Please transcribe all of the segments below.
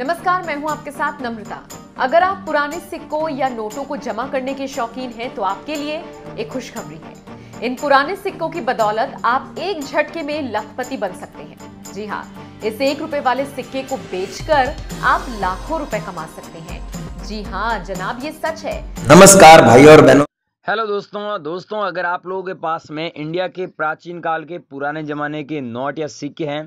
नमस्कार मैं हूँ आपके साथ नम्रता। अगर आप पुराने सिक्कों या नोटों को जमा करने के शौकीन हैं तो आपके लिए एक खुशखबरी है। इन पुराने सिक्कों की बदौलत आप एक झटके में लखपति बन सकते हैं। जी हाँ इस एक रुपए वाले सिक्के को बेचकर आप लाखों रुपए कमा सकते हैं। जी हाँ जनाब ये सच है। नमस्कार भाई और बहनों। हेलो दोस्तों दोस्तों अगर आप लोगों के पास में इंडिया के प्राचीन काल के पुराने ज़माने के नोट या सिक्के हैं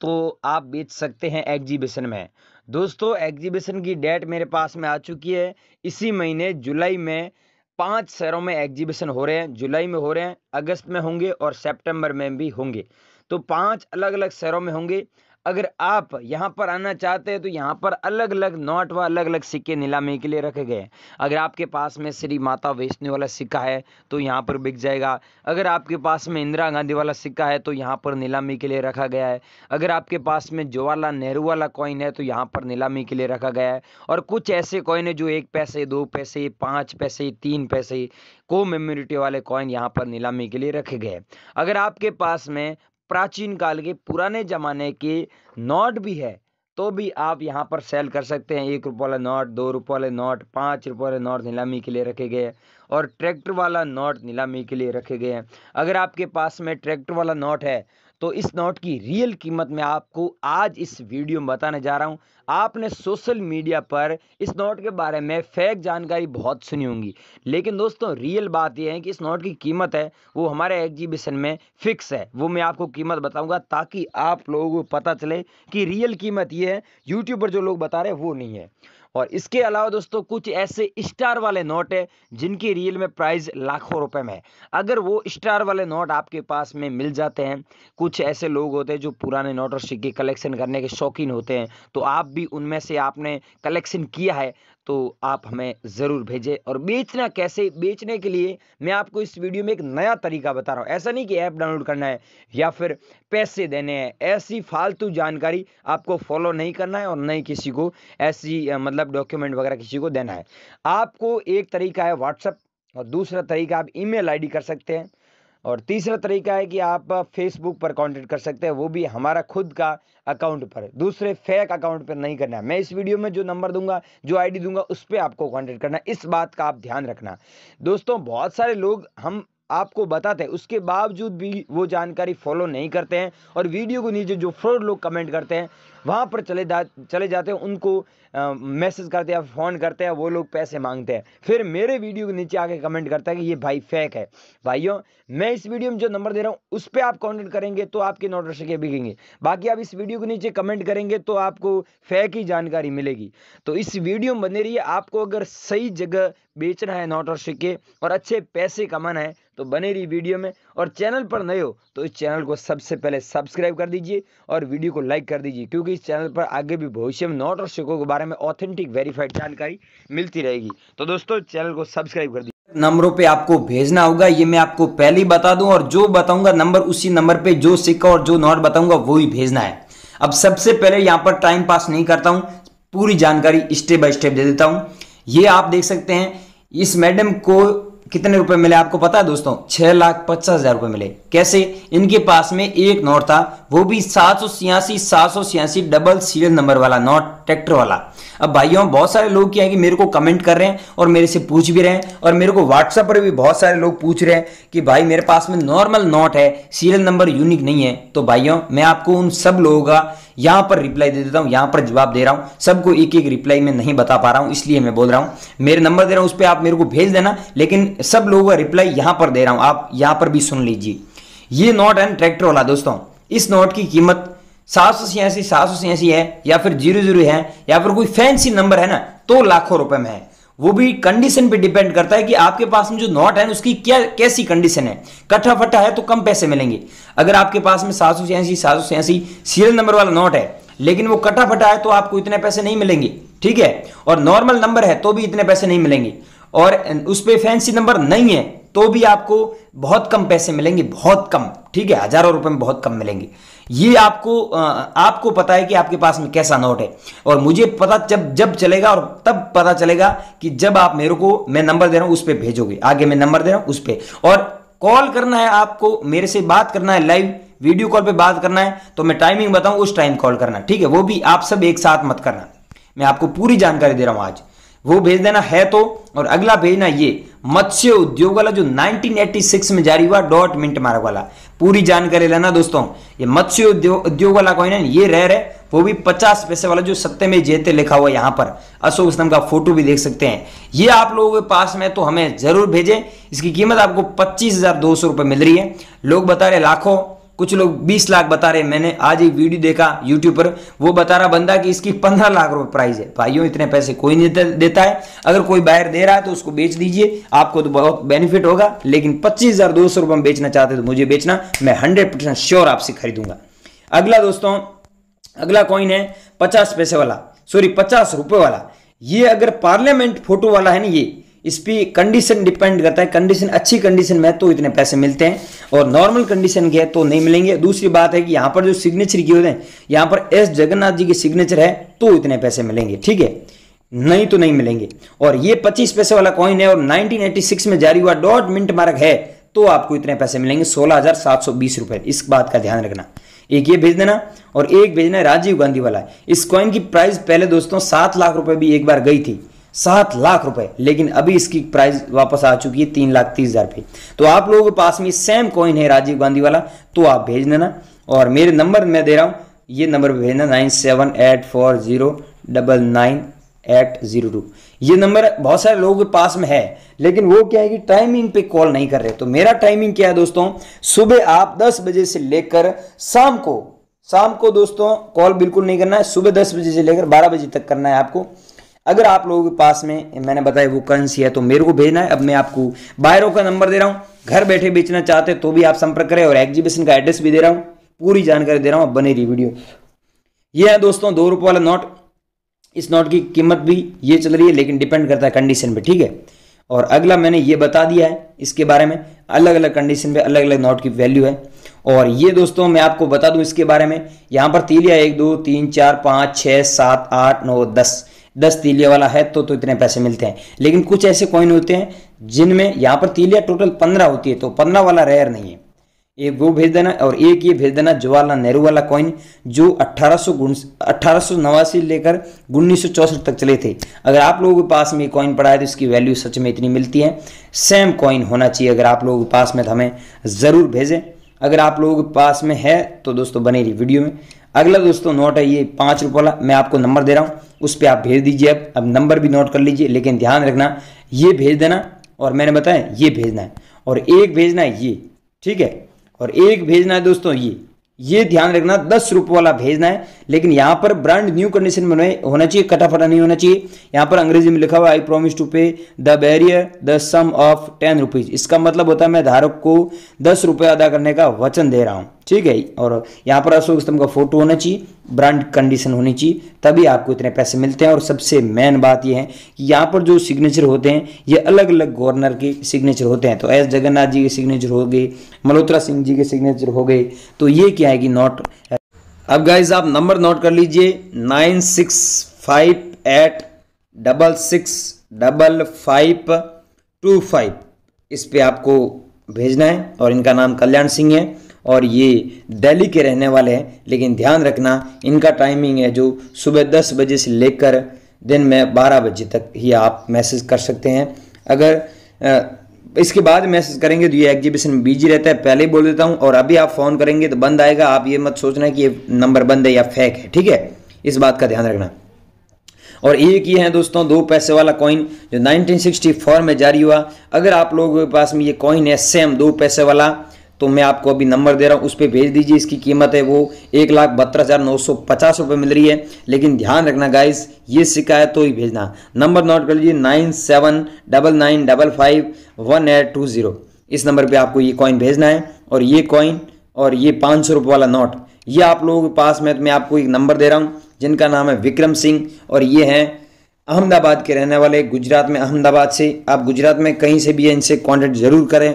तो आप बेच सकते हैं एग्जीबिशन में। दोस्तों एग्जीबिशन की डेट मेरे पास में आ चुकी है। इसी महीने, जुलाई में पाँच शहरों में एग्जीबिशन हो रहे हैं। जुलाई में हो रहे हैं, अगस्त में होंगे और सितंबर में भी होंगे। तो पाँच अलग अलग शहरों में होंगे। अगर आप यहाँ पर आना चाहते हैं तो यहाँ पर अलग अलग नोट व अलग अलग सिक्के नीलामी के लिए रखे गए हैं। अगर आपके पास में श्री माता वैष्णो वाला सिक्का है तो यहाँ पर बिक जाएगा। अगर आपके पास में इंदिरा गांधी वाला सिक्का है तो यहाँ पर नीलामी के लिए रखा गया है। अगर आपके पास में जवाहरलाल नेहरू वाला कॉइन है तो यहाँ पर नीलामी के लिए रखा गया है। और कुछ ऐसे कॉइन है, जो एक पैसे, दो पैसे, पाँच पैसे, तीन पैसे, को मेमोरिटी वाले कॉइन यहाँ पर नीलामी के लिए रखे गए अगर आपके पास में प्राचीन काल के पुराने ज़माने के नोट भी है तो भी आप यहाँ पर सेल कर सकते हैं। एक रुपये वाला नोट, दो रुपये वाले नोट, पाँच रुपये वाले नोट नीलामी के लिए रखे गए हैं और ट्रैक्टर वाला नोट नीलामी के लिए रखे गए हैं। अगर आपके पास में ट्रैक्टर वाला नोट है तो इस नोट की रियल कीमत मैं आपको आज इस वीडियो में बताने जा रहा हूँ। आपने सोशल मीडिया पर इस नोट के बारे में फेक जानकारी बहुत सुनी होंगी। लेकिन दोस्तों रियल बात यह है कि इस नोट की कीमत है, वो हमारे एग्जीबिशन में फिक्स है। वो मैं आपको कीमत बताऊँगा ताकि आप लोगों को पता चले कि रियल कीमत ये है। यूट्यूब पर जो लोग बता रहे हैं, वो नहीं है। और इसके अलावा दोस्तों, कुछ ऐसे स्टार वाले नोट है, जिनकी रियल में प्राइस लाखों रुपए में है। अगर वो स्टार वाले नोट आपके पास में मिल जाते हैं, कुछ ऐसे लोग होते हैं जो पुराने नोट और सिक्के कलेक्शन करने के शौकीन होते हैं तो आप भी उनमें से आपने कलेक्शन किया है तो आप हमें ज़रूर भेजें। और बेचना कैसे, बेचने के लिए मैं आपको इस वीडियो में एक नया तरीका बता रहा हूँ। ऐसा नहीं कि ऐप डाउनलोड करना है, या फिर पैसे देने हैं। ऐसी फालतू जानकारी आपको फॉलो नहीं करना है और नहीं किसी को ऐसी मतलब डॉक्यूमेंट वगैरह किसी को देना है। आपको एक तरीका है व्हाट्सअप और दूसरा तरीका आप ईमेल आईडी कर सकते हैं और तीसरा तरीका है कि आप फेसबुक पर कांटेक्ट कर सकते हैं, वो भी हमारा खुद का अकाउंट पर दूसरे फेक अकाउंट पर नहीं करना है। मैं इस वीडियो में जो नंबर दूँगा, जो आईडी दूँगा, उस पर आपको कांटेक्ट करना इस बात का आप ध्यान रखना। दोस्तों, बहुत सारे लोग हम आपको बताते हैं। उसके बावजूद भी वो जानकारी फॉलो नहीं करते हैं और वीडियो को नीचे जो फ्रॉड लोग कमेंट करते हैं, वहाँ पर चले जा, चले जाते हैं, उनको मैसेज करते हैं फ़ोन करते हैं, वो लोग पैसे मांगते हैं। फिर मेरे वीडियो के नीचे आके कमेंट करता है कि ये भाई फेक है। भाइयों, मैं इस वीडियो में जो नंबर दे रहा हूँ, उस पर आप कॉन्टेक्ट करेंगे तो आपके नोट के बिकेंगे। बाकी आप इस वीडियो के नीचे कमेंट करेंगे तो आपको फेक ही जानकारी मिलेगी। तो इस वीडियो में बने रहिए। आपको अगर सही जगह बेचना है नोट और सिक्के और अच्छे पैसे कमाना है तो बने रही वीडियो में। और चैनल पर नए हो तो इस चैनल को सबसे पहले सब्सक्राइब कर दीजिए और वीडियो को लाइक कर दीजिए, क्योंकि इस चैनल पर आगे भी भविष्य में नोट और सिक्कों के बारे में ऑथेंटिक वेरीफाइड जानकारी मिलती रहेगी। तो दोस्तों, चैनल को सब्सक्राइब कर दीजिए। नंबरों पे आपको भेजना होगा, ये मैं आपको पहले ही बता दूँ, और जो बताऊँगा नंबर उसी नंबर पे, जो सिक्का और जो नोट बताऊँगा, वो ही भेजना है। अब सबसे पहले यहाँ पर टाइम पास नहीं करता हूँ, पूरी जानकारी स्टेप बाय स्टेप दे देता हूँ। ये आप देख सकते हैं इस मैडम को कितने रुपए मिले आपको पता है दोस्तों? छह लाख पचास हज़ार रुपए मिले। कैसे? इनके पास में एक नोट था, वो भी सात सौ छियासी, सात सौ छियासी डबल सीरियल नंबर वाला, नोट, ट्रैक्टर वाला। अब भाइयों, बहुत सारे लोग क्या है कि मेरे को कमेंट कर रहे हैं और मेरे से पूछ भी रहे हैं और मेरे को व्हाट्सएप पर भी बहुत सारे लोग पूछ रहे हैं कि भाई, मेरे पास में नॉर्मल नोट है, सीरियल नंबर यूनिक नहीं है। तो भाइयों, मैं आपको उन सब लोगों का यहाँ पर रिप्लाई दे देता हूँ, यहाँ पर जवाब दे रहा हूँ, सबको एक एक रिप्लाई में नहीं बता पा रहा हूँ, इसलिए मैं बोल रहा हूँ। मेरे नंबर दे रहा हूँ, उस पर आप मेरे को भेज देना, लेकिन सब लोगों का रिप्लाई यहाँ पर दे रहा हूँ, आप यहाँ पर भी सुन लीजिए। ये नोट है ट्रैक्टर वाला दोस्तों, इस नोट की कीमत सात सौ छियासी, सात सौ छियासी है, या फिर ज़ीरो ज़ीरो है, या फिर कोई फैंसी नंबर है ना तो लाखों रुपए में है। वो भी कंडीशन पे डिपेंड करता है कि आपके पास में जो नोट है, उसकी क्या, कैसी कंडीशन है। कट्ठा फट्टा है तो कम पैसे मिलेंगे। अगर आपके पास में सात सौ छियासी सात सौ छियासी सीरियल नंबर वाला नोट है, लेकिन वो कट्ठा फटा है तो आपको इतने पैसे नहीं मिलेंगे, ठीक है? और नॉर्मल नंबर है तो भी इतने पैसे नहीं मिलेंगे। और उस पर फैंसी नंबर नहीं है तो भी आपको बहुत कम पैसे मिलेंगे, बहुत कम, ठीक है? हज़ारों रुपए में बहुत कम मिलेंगे। ये आपको आपको पता है कि आपके पास में कैसा नोट है। और मुझे पता जब जब चलेगा और तब पता चलेगा कि जब आप मेरे को, मैं नंबर दे रहा हूँ, उस पर भेजोगे। आगे मैं नंबर दे रहा हूँ, उस पर और कॉल करना है आपको, मेरे से बात करना है लाइव, वीडियो कॉल पे बात करना है तो मैं टाइमिंग बताऊँ, उस टाइम कॉल करना। ठीक है, वो भी आप सब एक साथ मत करना। मैं आपको पूरी जानकारी दे रहा हूँ आज। वो भेज देना है तो और अगला भेजना ये, मत्स्य उद्योग वाला जो 1986 में जारी हुआ डॉट मिंट मार्क वाला। पूरी जानकारी लेना दोस्तों, ये मत्स्य उद्योग उद्योग वाला कॉइन है, ये रह रहे वो भी 50 पैसे वाला जो सत्य में जेते लिखा हुआ यहाँ पर। अशोक स्तंभ का फ़ोटो भी देख सकते हैं। ये आप लोगों के पास में तो हमें ज़रूर भेजें। इसकी कीमत आपको पच्चीस हज़ार दो सौ रुपए मिल रही है। लोग बता रहे लाखों कुछ लोग 20 लाख बता रहे मैंने आज एक वीडियो देखा यूट्यूब पर। वो बता रहा बंदा कि इसकी 15 लाख रुपए प्राइस है। भाइयों, इतने पैसे कोई नहीं देता है। अगर कोई बाहर दे रहा है तो उसको बेच दीजिए। आपको तो बहुत बेनिफिट होगा। लेकिन पच्चीस हज़ार दो सौ में बेचना चाहते तो मुझे बेचना। मैं हंड्रेड परसेंट श्योर आपसे खरीदूँगा। अगला दोस्तों, अगला कॉइन है पचास पैसे वाला। सॉरी पचास रुपए वाला। ये अगर पार्लियामेंट फ़ोटो वाला है ना ये इस पर कंडीशन डिपेंड करता है। कंडीशन अच्छी कंडीशन में तो इतने पैसे मिलते हैं। और नॉर्मल कंडीशन के तो नहीं मिलेंगे। दूसरी बात है कि यहाँ पर जो सिग्नेचर किए होते हैं, यहाँ पर एस जगन्नाथ जी की सिग्नेचर है तो इतने पैसे मिलेंगे। ठीक है? नहीं तो नहीं मिलेंगे। और ये 25 पैसे वाला कॉइन है और 1986 में जारी हुआ डॉट मिंट मार्क है तो आपको इतने पैसे मिलेंगे। सोलह हज़ार सात सौ बीस रुपए। इस बात का ध्यान रखना। एक ये भेज देना और एक भेजना राजीव गांधी वाला। इस कॉइन की प्राइस पहले दोस्तों सात लाख रुपए भी एक बार गई थी। सात लाख रुपए। लेकिन अभी इसकी प्राइस वापस आ चुकी है तीन लाख तीस हज़ार रुपये तो आप लोगों के पास में सेम कॉइन है राजीव गांधी वाला तो आप भेज देना। और मेरे नंबर मैं दे रहा हूँ, ये नंबर भेजना nine seven eight four zero double nine eight zero two. ये नंबर बहुत सारे लोगों के पास में है, लेकिन वो क्या है कि टाइमिंग पे कॉल नहीं कर रहे। तो मेरा टाइमिंग क्या है दोस्तों? सुबह आप 10 बजे से लेकर शाम को शाम को दोस्तों कॉल बिल्कुल नहीं करना है। सुबह 10 बजे से लेकर 12 बजे तक करना है आपको। अगर आप लोगों के पास में, मैंने बताया वो करेंसी है तो मेरे को भेजना है, अब मैं आपको बायरों का नंबर दे रहा हूँ, घर बैठे बेचना चाहते तो भी आप संपर्क करें और एग्जीबिशन का एड्रेस भी दे रहा हूँ, पूरी जानकारी दे रहा हूँ बने रही वीडियो ये है दोस्तों, दो रुपये वाला नोट इस नोट की कीमत भी ये चल रही है, लेकिन डिपेंड करता है कंडीशन पे, ठीक है? और अगला मैंने ये बता दिया है, इसके बारे में अलग अलग कंडीशन पे अलग अलग नोट की वैल्यू है। और ये दोस्तों, मैं आपको बता दूँ इसके बारे में, यहाँ पर तीलिया एक, दो, तीन, चार, पाँच, छः, सात, आठ, नौ, दस दस तीलिया वाला है तो तो इतने पैसे मिलते हैं। लेकिन कुछ ऐसे कॉइन होते हैं, जिनमें यहाँ पर तीलिया टोटल पंद्रह होती है तो पंद्रह वाला रेयर नहीं है। एक वो भेज देना, और एक ये भेज देना जवाहरलाल नेहरू वाला कॉइन जो अट्ठारह सौ नवासी लेकर उन्नीस तक चले थे। अगर आप लोगों के पास में ये कॉइन पड़ा है तो इसकी वैल्यू सच में इतनी मिलती है। सेम कॉइन होना चाहिए, अगर आप लोगों के पास में तो हमें ज़रूर भेजें। अगर आप लोगों के पास में है तो दोस्तों बने रही वीडियो में। अगला दोस्तों नोट है ये पाँच रुपये वाला, मैं आपको नंबर दे रहा हूँ। उस पर आप भेज दीजिए। अब अब नंबर भी नोट कर लीजिए, लेकिन ध्यान रखना, ये भेज देना और मैंने बताया, ये भेजना है। और एक भेजना है ये, ठीक है? और एक भेजना है दोस्तों ये। ये ध्यान रखना, दस रुपये वाला भेजना है, लेकिन यहाँ पर ब्रांड न्यू कंडीशन में होना चाहिए, कटाफटा नहीं होना चाहिए। यहाँ पर अंग्रेज़ी में लिखा हुआ I promise to pay the bearer the sum of ten rupees इसका मतलब होता है मैं धारक को दस रुपये अदा करने का वचन दे रहा हूँ। ठीक है? और यहाँ पर अशोक स्तंभ का फ़ोटो होना चाहिए ब्रांड कंडीशन होनी चाहिए, तभी आपको इतने पैसे मिलते हैं। और सबसे मेन बात यह है कि यहाँ पर जो सिग्नेचर होते हैं, ये अलग अलग गवर्नर के सिग्नेचर होते हैं। तो एस जगन्नाथ जी के सिग्नेचर हो गए, मल्होत्रा सिंह जी के सिग्नेचर हो गए। तो ये कि नोट। अब गाइज़ आप नंबर नोट कर लीजिए। Nine six five eight double six double five two five इस पे आपको भेजना है और इनका नाम कल्याण सिंह है और ये दिल्ली के रहने वाले हैं। लेकिन ध्यान रखना, इनका टाइमिंग है जो सुबह दस बजे से लेकर दिन में बारह बजे तक ही आप मैसेज कर सकते हैं। अगर इसके बाद मैसेज करेंगे तो ये एग्जीबिशन बिज़ी रहता है। पहले ही बोल देता हूँ और अभी आप फ़ोन करेंगे तो बंद आएगा। आप ये मत सोचना कि ये नंबर बंद है या फेक है, ठीक है? इस बात का ध्यान रखना। और एक ये है दोस्तों, दो पैसे वाला कॉइन जो 1964 में जारी हुआ। अगर आप लोगों के पास में ये कॉइन है सेम दो पैसे वाला तो मैं आपको अभी नंबर दे रहा हूँ, उस पर भेज दीजिए, इसकी कीमत है वो एक लाख बहत्तर हज़ार नौ सौ पचास रुपये मिल रही है। लेकिन ध्यान रखना गाइस ये शिकायत तो ही भेजना। नंबर नोट कर लीजिए, nine seven double nine double five one eight two zero. इस नंबर पे आपको ये कॉइन भेजना है, और ये कॉइन और ये पाँच सौ रुपये वाला नोट ये आप लोगों के पास में तो मैं आपको एक नंबर दे रहा हूँ, जिनका नाम है विक्रम सिंह, और ये हैं अहमदाबाद के रहने वाले, गुजरात में अहमदाबाद से। आप गुजरात में कहीं से भी इनसे कॉन्टेक्ट ज़रूर करें।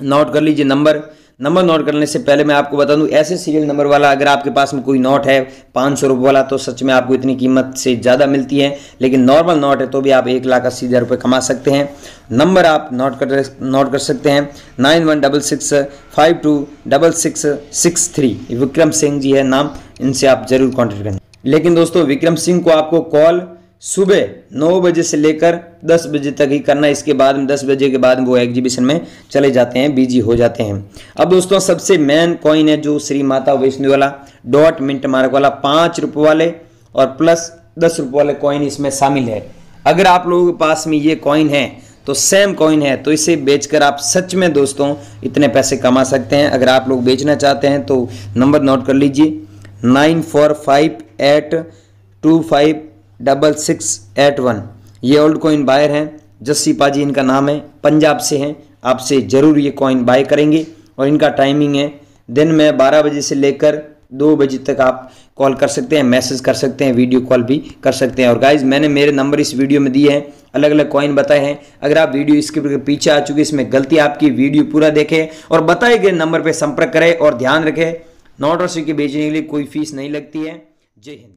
नोट कर लीजिए नंबर। नंबर नोट करने से पहले मैं आपको बता दूँ, ऐसे सीरियल नंबर वाला अगर आपके पास में कोई नोट है, पाँच सौ रुपये वाला तो सच में आपको इतनी कीमत से ज़्यादा मिलती है। लेकिन नॉर्मल नोट है तो भी आप एक लाख अस्सी हज़ार रुपये कमा सकते हैं। नंबर आप नोट कर नोट कर सकते हैं। Nine one double six, five two double six six three. Vikram Singh ji है नाम, इनसे आप ज़रूर कॉन्टेक्ट करें। लेकिन दोस्तों, विक्रम सिंह को आपको कॉल सुबह नौ बजे से लेकर दस बजे तक ही करना। इसके बाद में, दस बजे के बाद वो एग्जीबिशन में चले जाते हैं बिज़ी हो जाते हैं। अब दोस्तों, सबसे मेन कॉइन है जो श्री माता वैष्णो वाला डॉट मिंट मार्क वाला, पाँच रुपये वाले और प्लस दस रुपये वाले कॉइन इसमें शामिल है। अगर आप लोगों के पास में ये कॉइन है तो सेम कॉइन है तो इसे बेचकर आप सच में दोस्तों इतने पैसे कमा सकते हैं। अगर आप लोग बेचना चाहते हैं तो नंबर नोट कर लीजिए nine four five eight two five double six eight one ये ओल्ड कॉइन बायर हैं, जस्सी पाजी इनका नाम है, पंजाब से हैं, आपसे ज़रूर ये कॉइन बाय करेंगे। और इनका टाइमिंग है, दिन में बारह बजे से लेकर दो बजे तक आप कॉल कर सकते हैं मैसेज कर सकते हैं वीडियो कॉल भी कर सकते हैं। और गाइज़ मैंने मेरे नंबर इस वीडियो में दिए हैं अलग अलग कॉइन बताए हैं। अगर आप वीडियो इसके पीछे आ चुके इसमें गलती आपकी वीडियो पूरा देखें और बताए गए नंबर पर संपर्क करें और ध्यान रखें। नॉट और सिक्के बेचने के लिए कोई फ़ीस नहीं लगती है। जय हिंद।